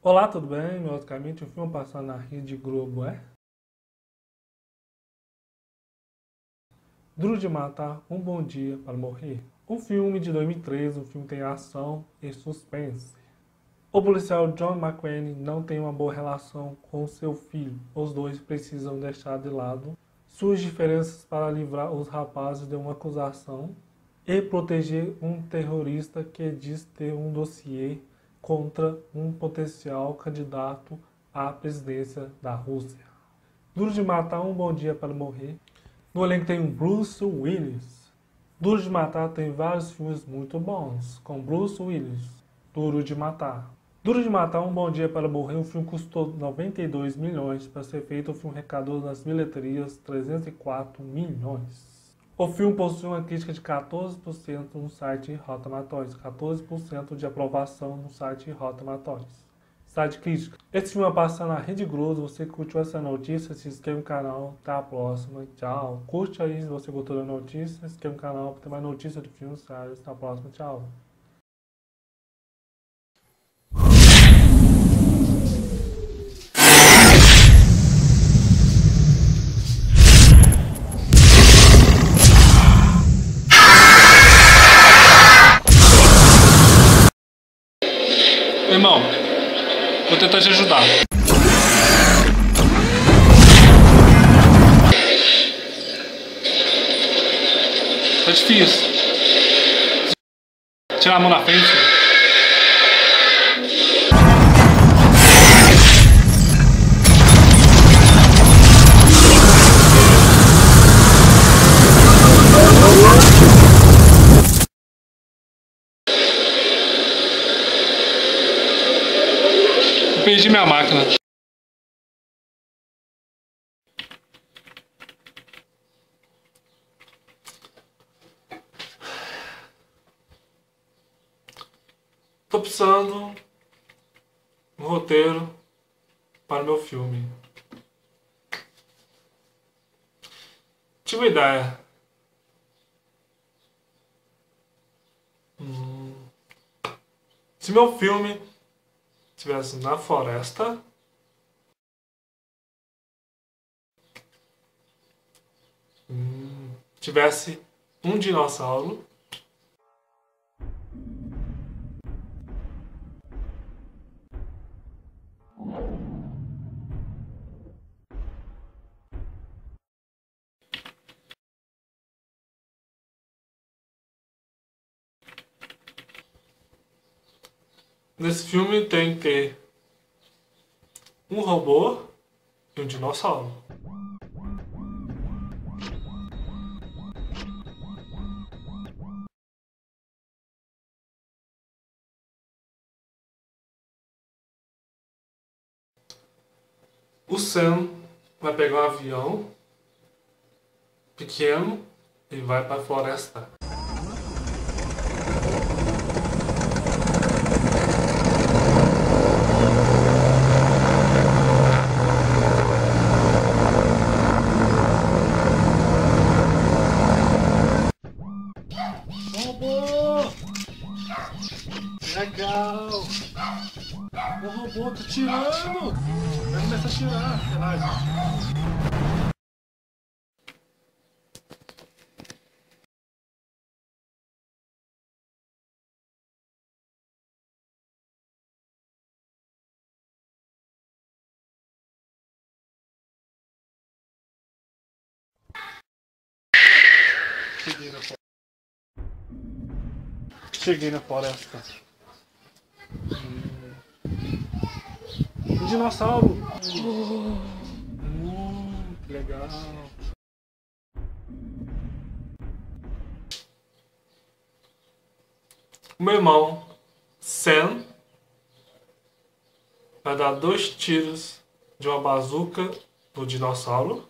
Olá, tudo bem? Logicamente, o filme passando na Rede Globo é Duro de Matar, Um Bom Dia para Morrer. Um filme de 2013, o filme tem ação e suspense. O policial John McClane não tem uma boa relação com seu filho. Os dois precisam deixar de lado suas diferenças para livrar os rapazes de uma acusação e proteger um terrorista que diz ter um dossiê contra um potencial candidato à presidência da Rússia. Duro de Matar, Um Bom Dia para Morrer. No elenco tem Bruce Willis. Duro de Matar tem vários filmes muito bons, com Bruce Willis. Duro de Matar. Duro de Matar, Um Bom Dia para Morrer, o filme custou 92 milhões para ser feito, o filme arrecadou nas bilheterias 304 milhões. O filme possui uma crítica de 14% no site Tomatoes, 14% de aprovação no site Tomatoes. Site crítica. Esse filme vai passar na Rede Globo. Você curtiu essa notícia? Se inscreve no canal. Até a próxima. Tchau. Curte aí se você gostou da notícia. Se inscreve no canal para ter mais notícias de filmes. Até a próxima. Tchau. Irmão, vou tentar te ajudar. Tá difícil. Tirar a mão na frente. Perdi minha máquina. Tô precisando um roteiro para o meu filme. Tive uma ideia. Hum. Se meu filme estivesse na floresta. Hum, tivesse um dinossauro. Nesse filme tem que um robô e um dinossauro. O Sam vai pegar um avião pequeno e vai para a floresta. O tá tirando! Vai começar a tirar, relaxa. Cheguei na floresta. Dinossauro! Hum, que legal! O meu irmão, Sam, vai dar dois tiros de uma bazuca no dinossauro.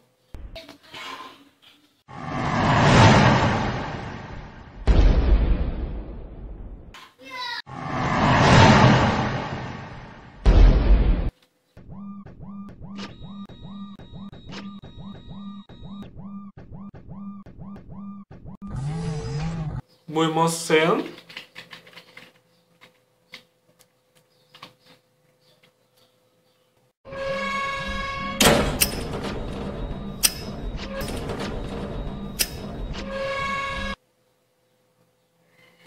meu irmão Sam.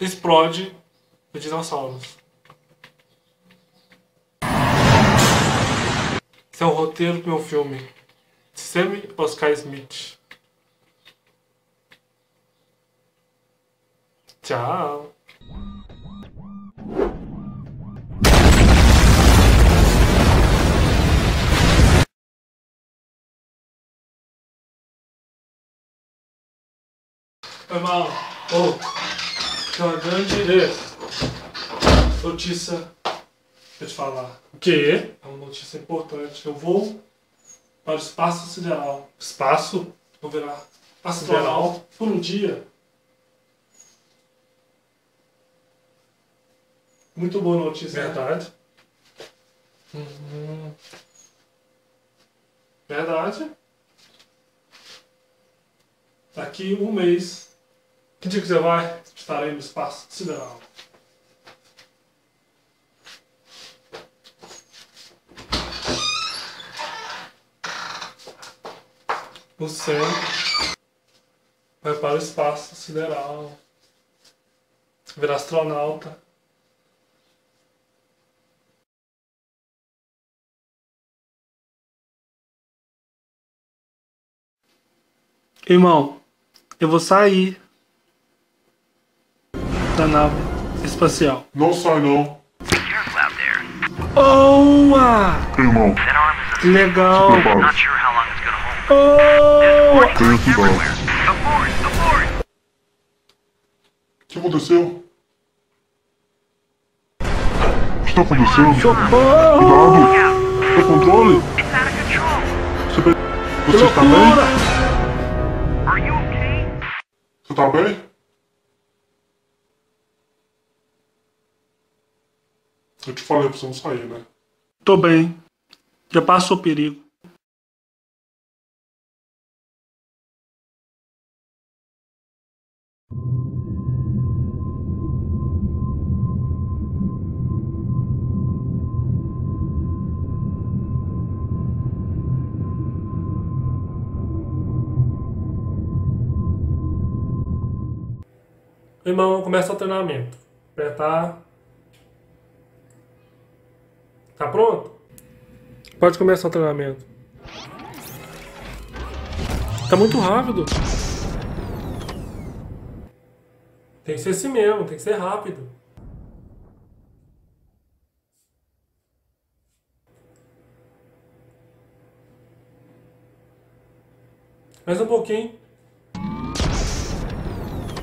Explode os dinossauros. Esse é o roteiro do meu filme. Sammy Oscar Smith. Tchau. Irmão, oh, tem uma grande notícia pra te falar. O quê? É uma notícia importante. Eu vou para o espaço sideral. Espaço? Vou virar astronauta por um dia. Muito boa notícia. Verdade. Uhum. Verdade. Daqui um mês. Que dia que você vai? Estarei no espaço sideral. Você vai para o espaço sideral. Virar astronauta. Irmão, eu vou sair da nave espacial. Não sai não. Careful out there. Boa! Irmão, legal! Oh! Tenho! O que aconteceu? O que está acontecendo? Socorro! Cuidado! Seu controle? it's out of control. Você, Você está bem? Está bem? Eu te falei pra você não sair, né? Tô bem. Já passou o perigo. Irmão, começa o treinamento. Apertar. Tá pronto? Pode começar o treinamento. Tá muito rápido. Tem que ser assim mesmo, tem que ser rápido. Mais um pouquinho.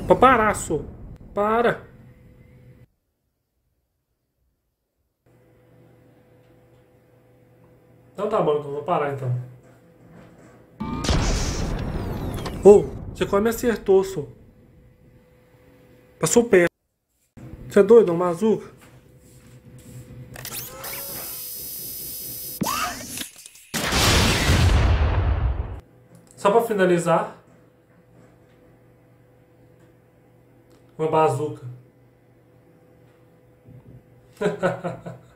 Só. Para. Então tá bom, então vou parar então. Ô, você quase me acertou, só. Passou perto. Você é doido, é um mazuca? Só pra finalizar. Uma bazuca.